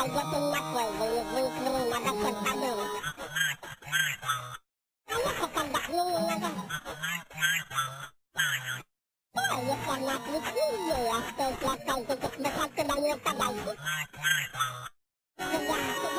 Para tumat boy, belum belum Polaków nie chcą płacących mechaty na nie kawałki. Zobaczcie,